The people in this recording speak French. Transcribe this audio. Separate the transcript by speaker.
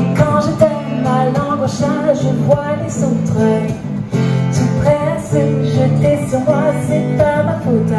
Speaker 1: Et quand je t'aime à langue au chat, je vois les autres Tout près à se jeter sur moi, c'est pas ma faute.